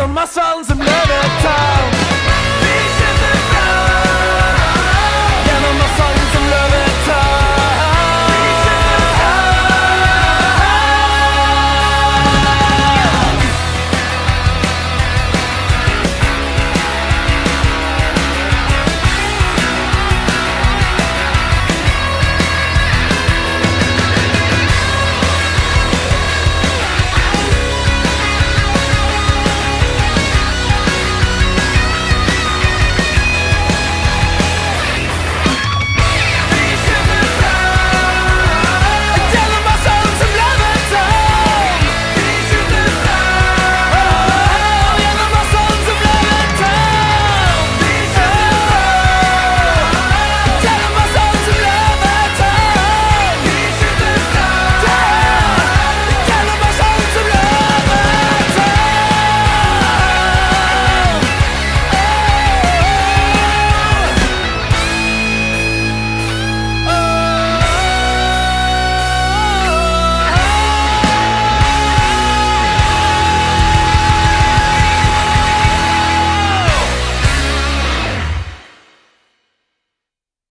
the muscles and never.